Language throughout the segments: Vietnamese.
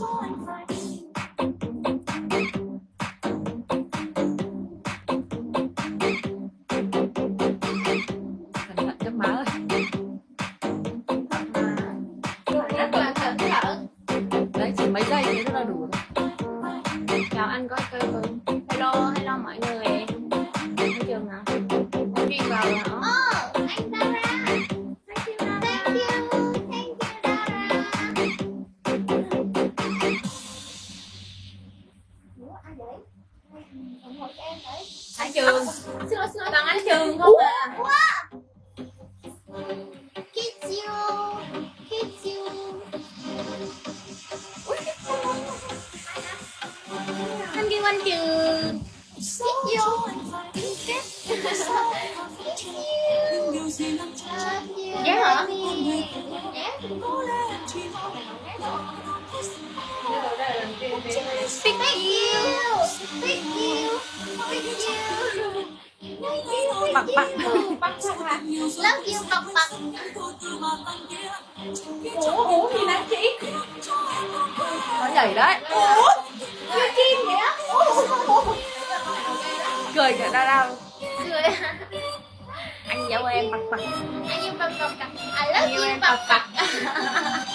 cho anh phải Pakpak. Ay, yung pakpak. I love you, pakpak.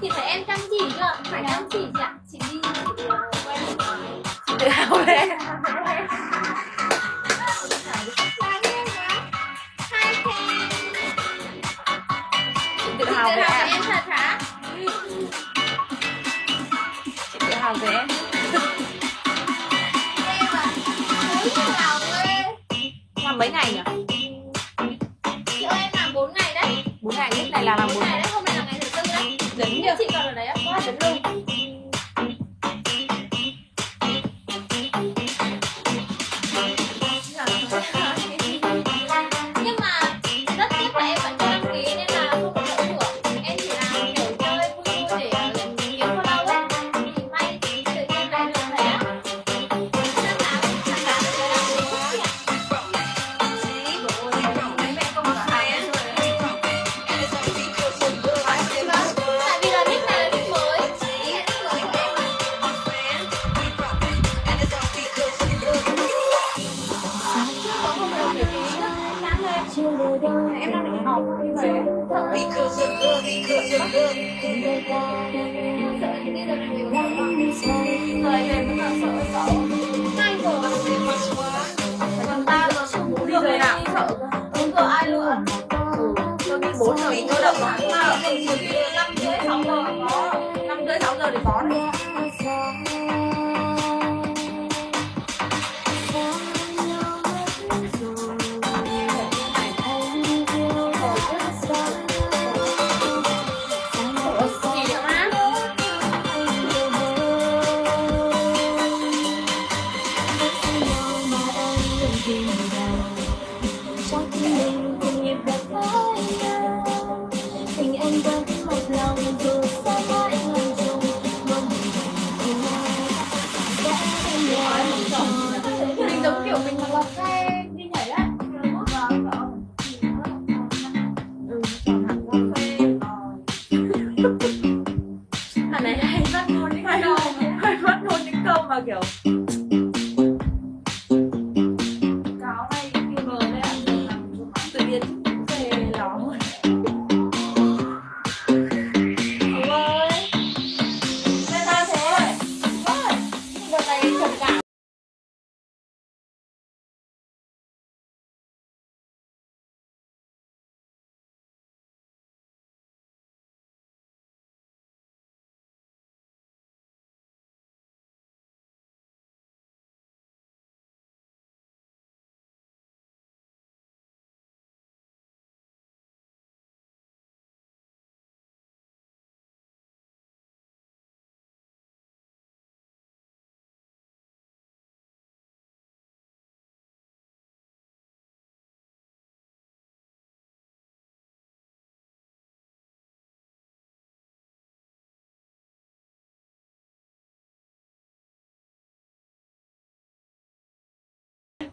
thì phải em chăm chỉ cơ phải chăm chỉ chị ạ. Chị đi chị tự hào đấy tự hào về em. thật hả? Chị tự hào về em. Làm mấy ngày nhỉ? Chị ơi em làm 4 ngày đấy. 4 ngày, cái này là làm 4 ngày. Thì gọi là?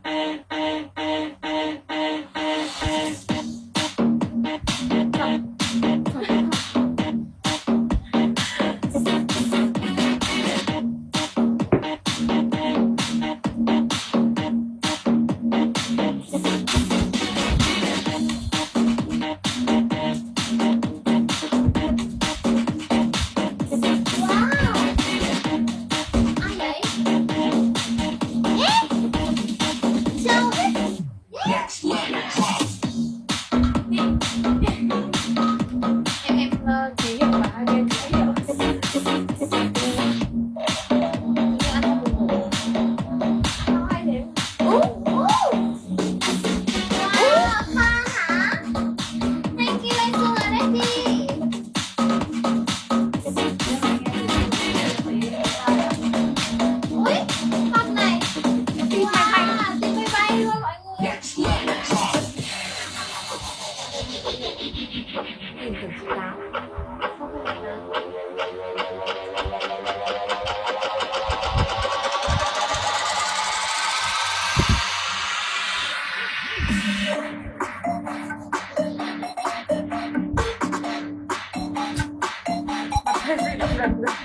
and My favorite number.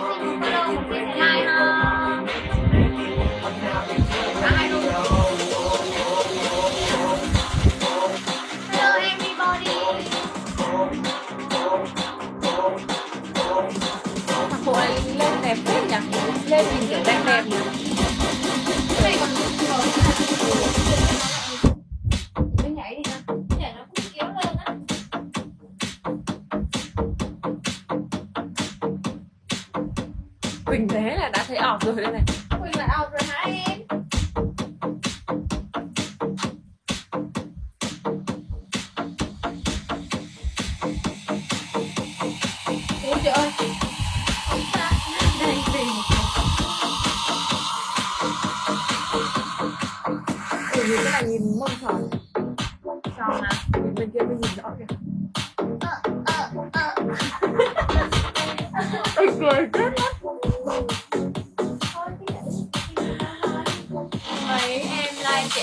anh chị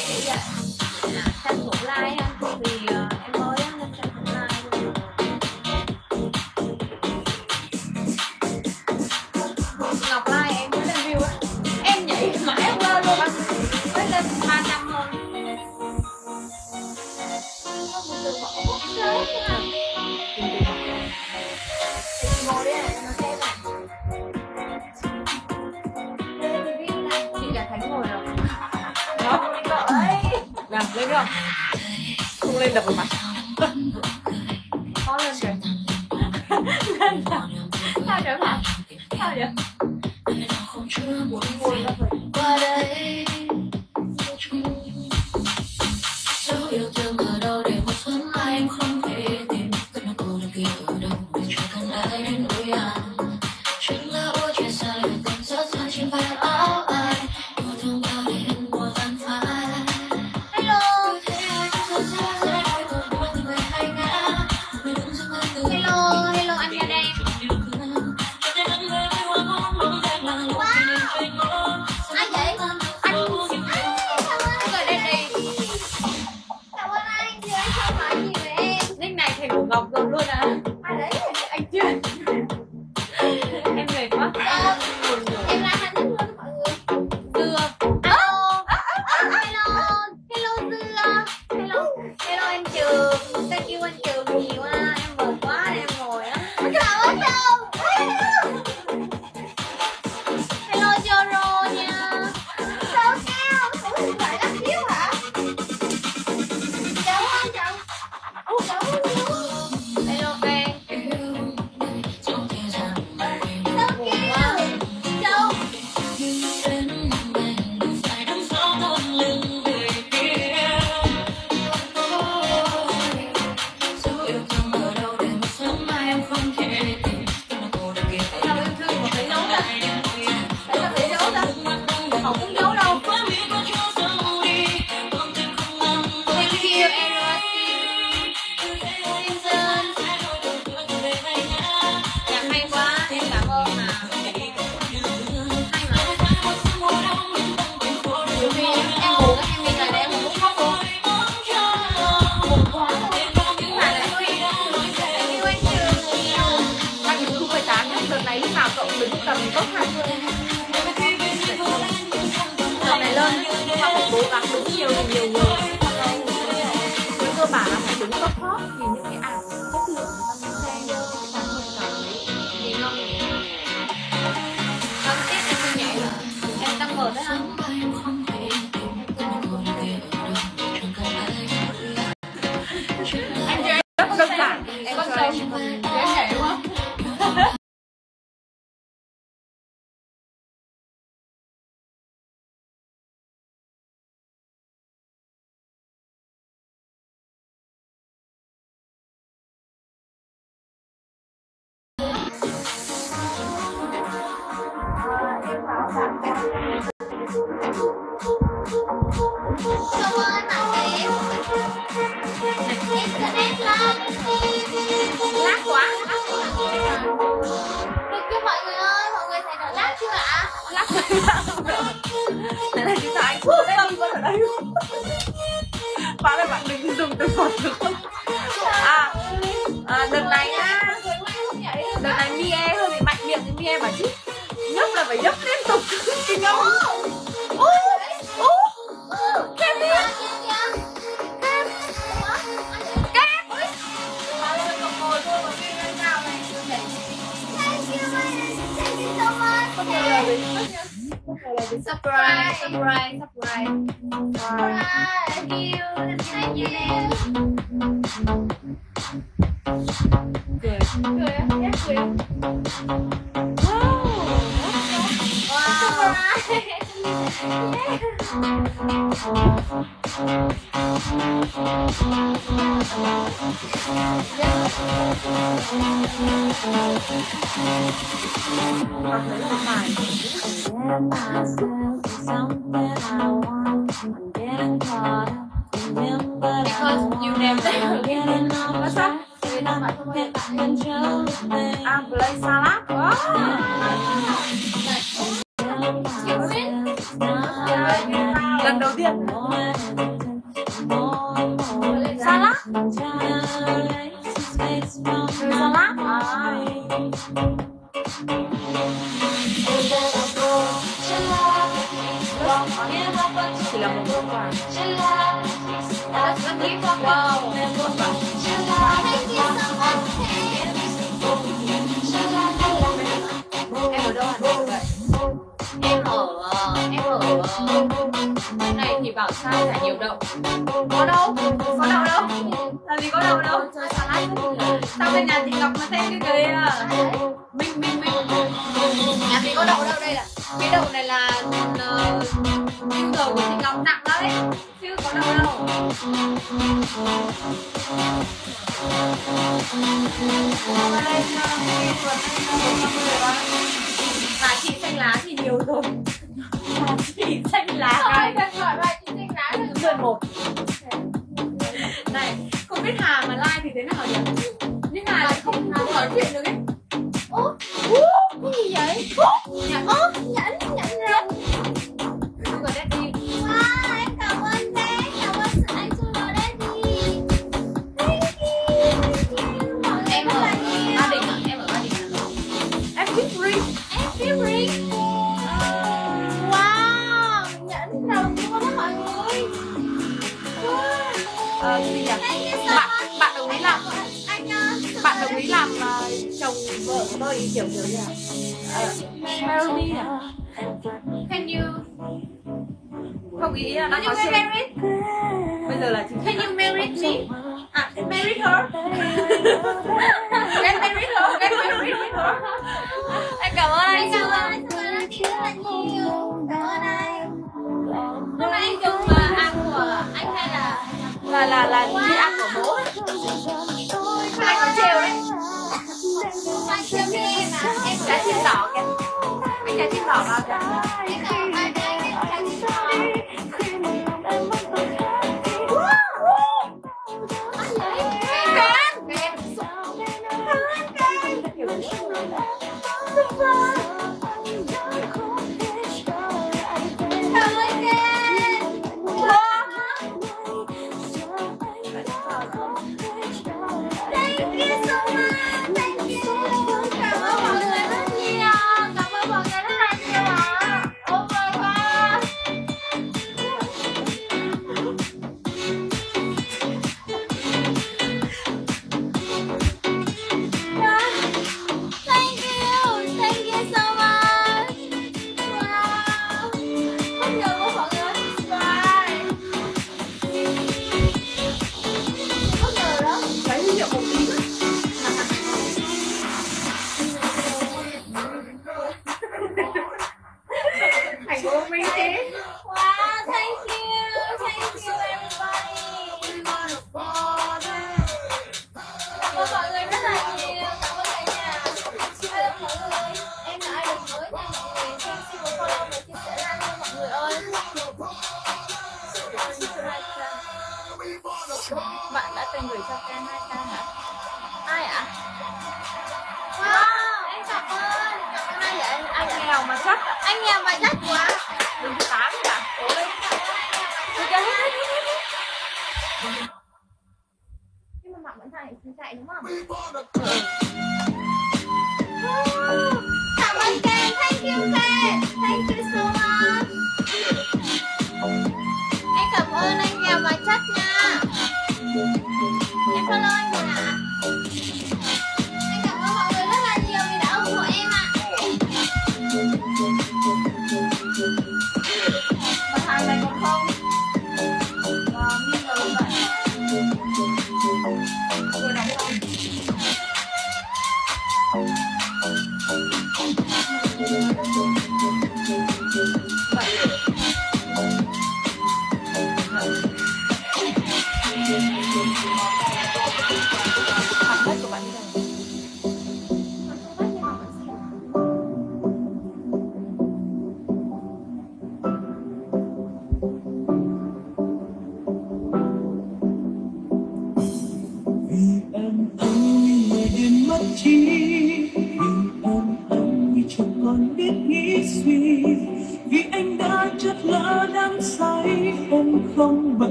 thêm một like ngũ lai anh thì ờ, Thank you, lắc mình thế này chúng ta anh không tâm vẫn ở đây bạn ơi bạn đừng dùng từ vợt được không à, à đợt này nha, đợt này mie hơi bị mạnh miệng thì mie mà chứ nhấp là phải nhấp liên tục kinh không ô ô ô kèm đi Surprise, surprise, surprise. Thank you, thank you. cười Cười á, yes, À, play salad quá 사라? 불사라? 아. 길한번 볼까? 와우. bảo sai là nhiều đậu? Có đâu có đậu đâu? Làm gì có đậu đâu. Sao bên nhà chị ngọc mà thêm cái cái à? minh minh minh nhà chị có đậu đâu đây là cái đậu này là ờ, tiêu dầu của chị ngọc nặng lắm đấy chứ có đậu đâu. Và chị xanh lá thì nhiều rồi. Chị xanh lá cái 11 Này, không biết Hà mà like thì thế nào nhỉ? Nhưng Hà lại không không nói chuyện được ấy. Ô, cái gì vậy? Ô, nhẫn, nhẫn, nhẫn, nhẫn.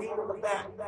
beat him the back.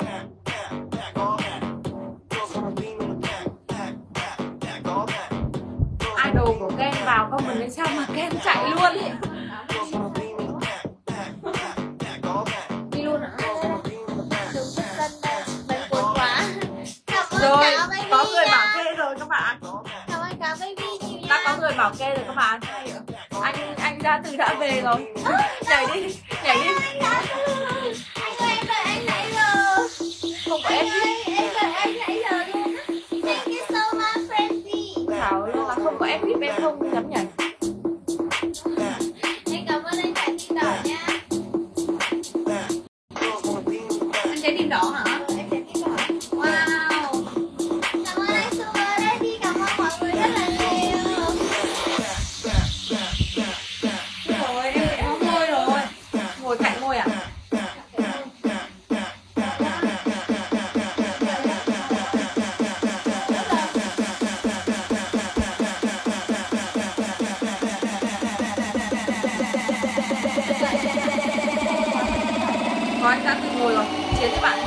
Rồi 弟版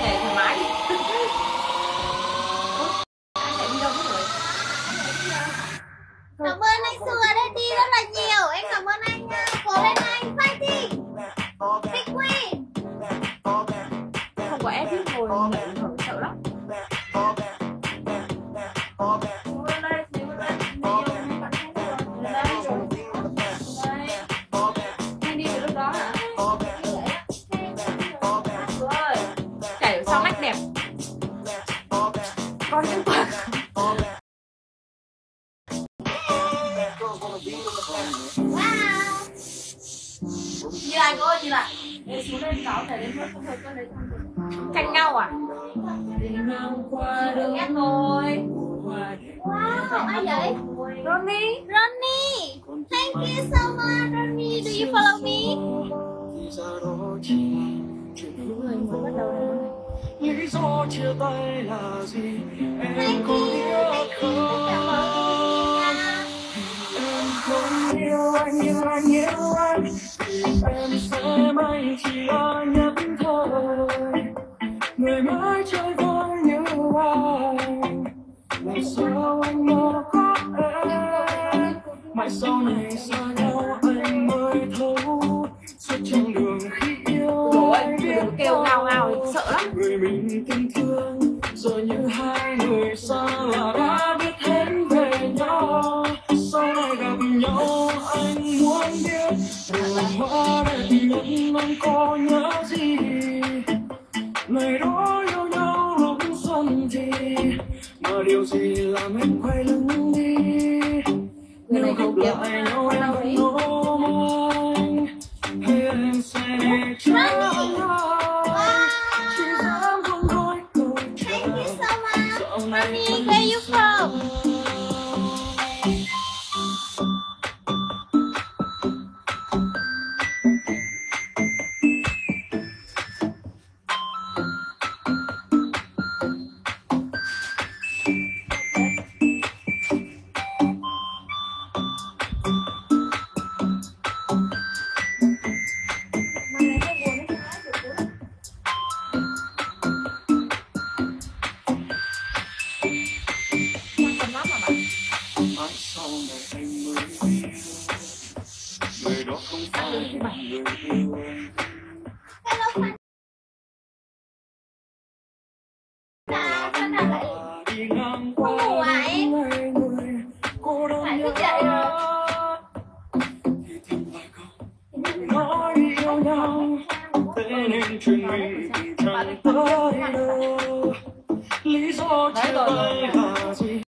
kêu ngao ngao sợ lắm. 还有你。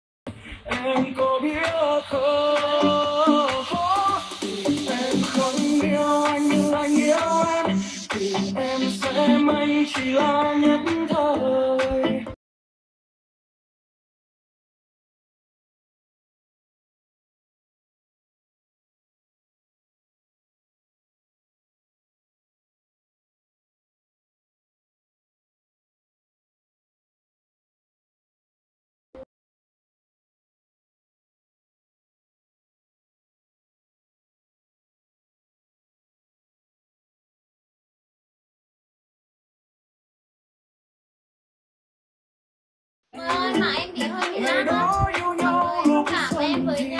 người đó yêu nhau lúc xuân thì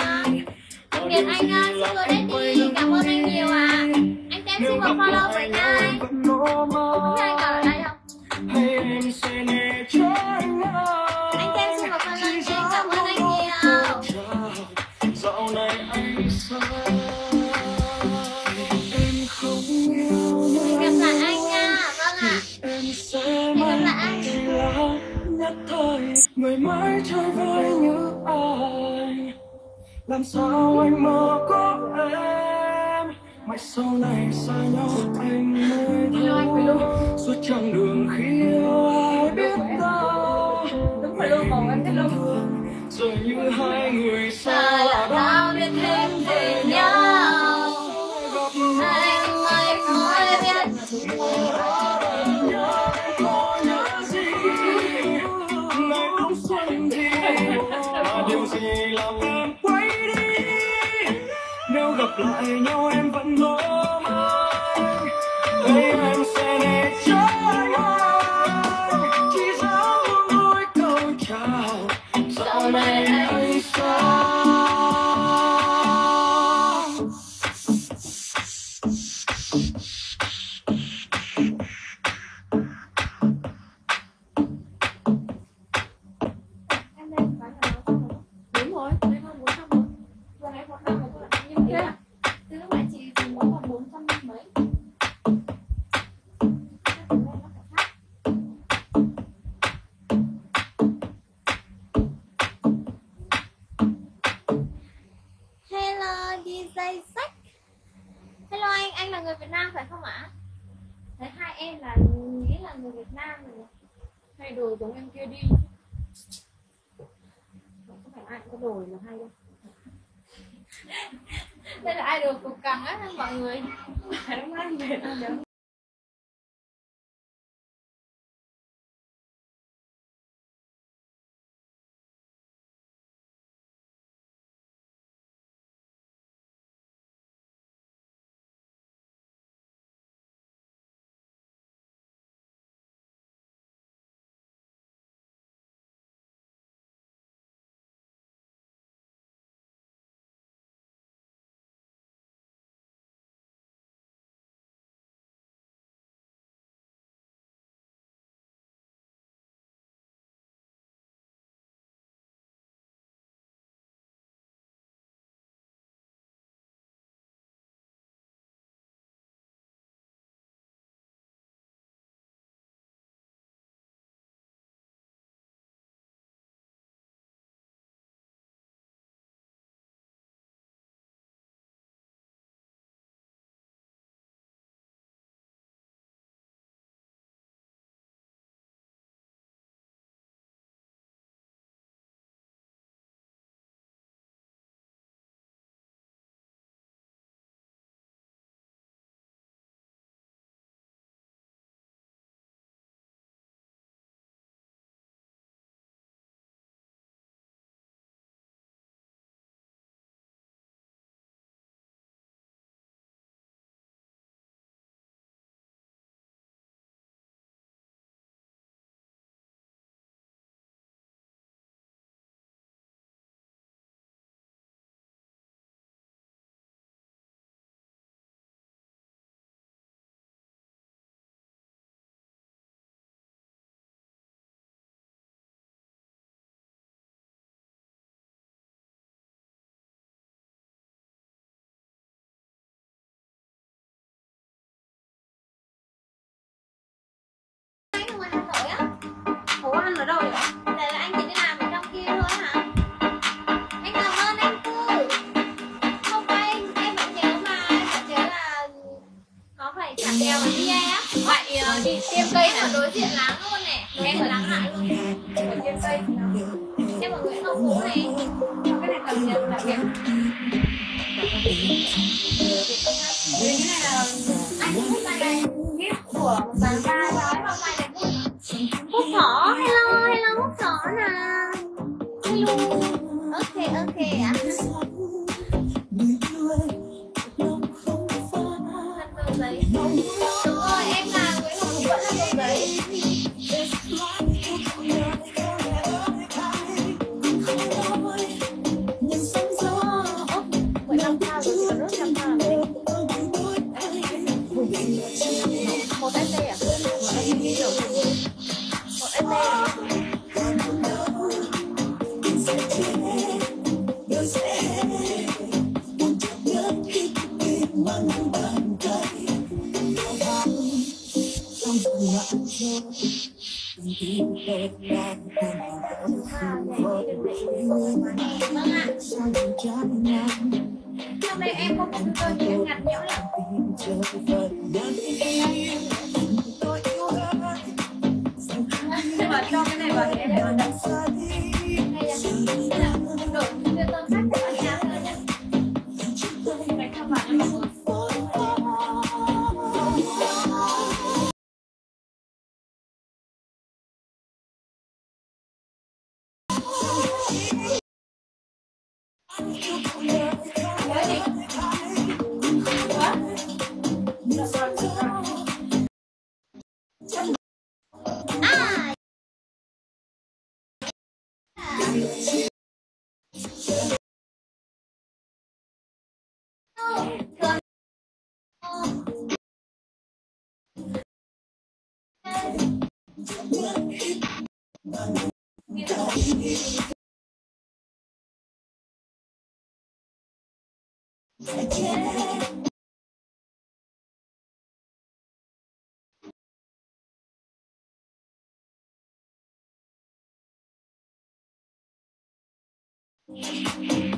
Đặc biệt anh xin gửi đến đi Cảm ơn anh nhiều à Anh đem xin một follow với ai? Cũng ai cả người mãi chơi với như ai làm sao anh mơ có em? Mãi sau này xa nhau anh mới thôi. Suốt chặng đường khi yêu ai biết ta đúng rồi luôn còn em thích lắm. Rồi như hai người xa lạ đã biết thêm Phố ăn ở đâu vậy? Là là anh chỉ đi làm ở trong kia thôi hả? Anh cảm ơn anh Cư. Không phải em em vẫn nhớ mà em vẫn nhớ là có phải chặt đèo ở Bia á. Vậy ờ, đi tiêm Cây ở đối diện láng luôn nè. Em ở láng lại luôn. Ở trên cây Em ở Nguyễn Ngọc Phú này. Cái này cầm nhận là đẹp Cái này là Anh này. gift của bà ba Nói vào bài này hút. Hello, 好啦，哎呦，OK OK 呀。Vâng ạ. Trong đây em có computer thì em nhặt nhẽo lắm. Nhưng mà cho cái này vào thì em lại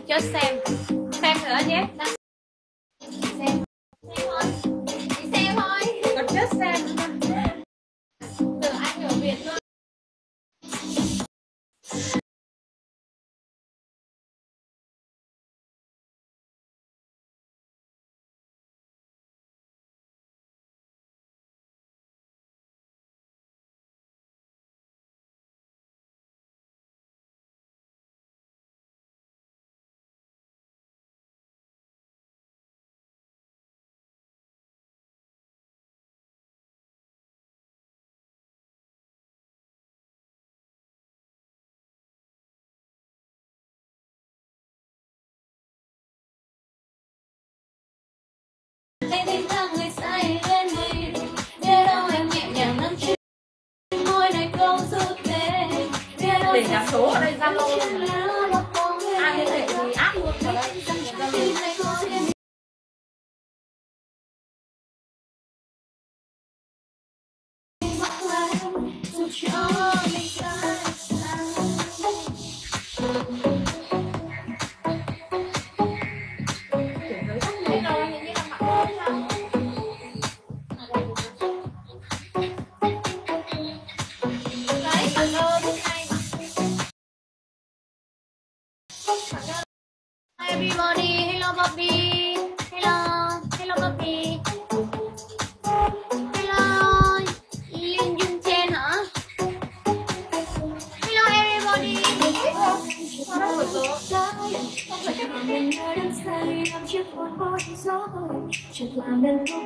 Just xem. Xem nữa nhé.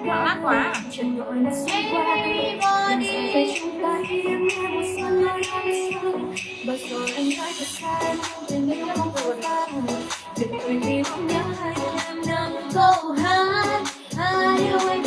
mát quá. Everybody. Đừng quên. Vì không nhớ hai năm năm câu hát. Ai ơi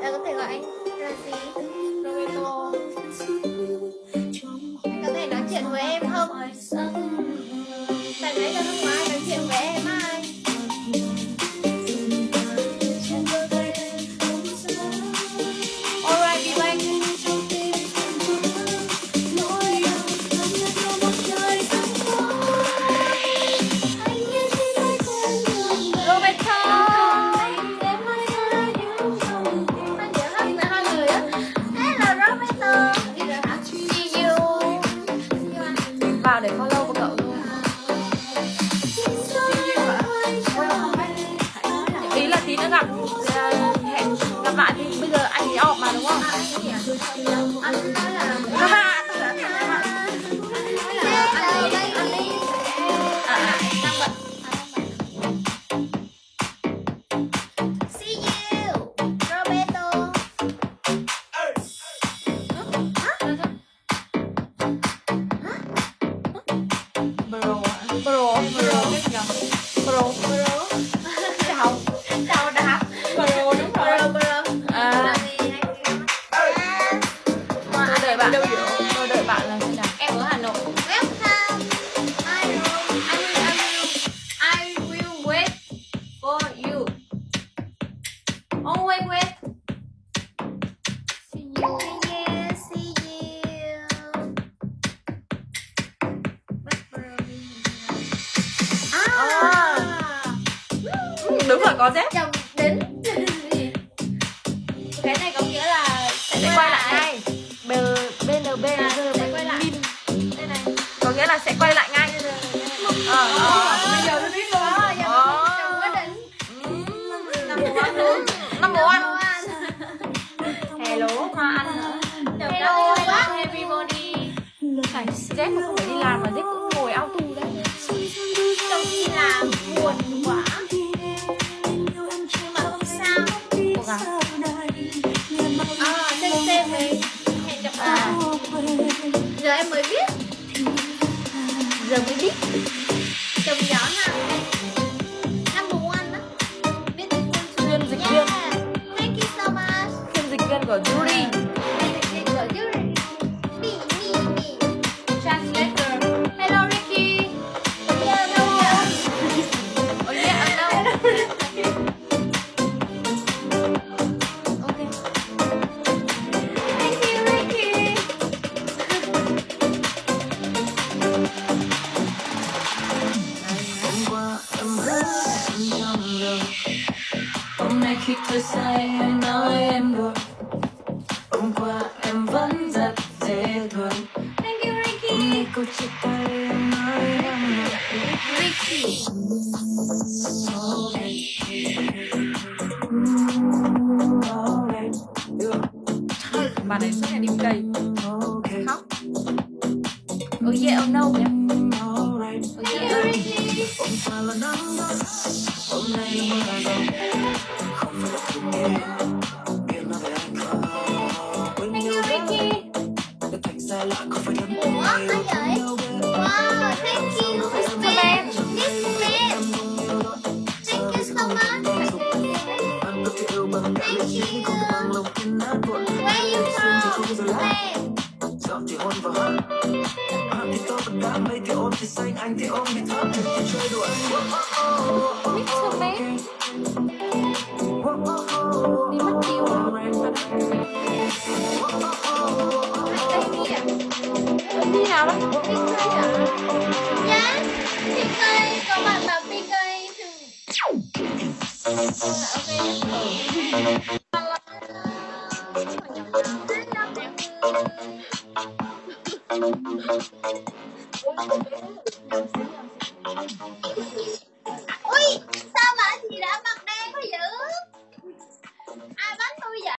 那个那个 Hôm nay khi tôi say hay nói em buồn Hôm qua em vẫn rất dễ thương Thank you Ricky. Hôm nay cô chia tay em nói em buồn. Ricky. Oh baby Oh baby Bạn ấy suốt ngày đi cây Khóc. Oh yeah oh no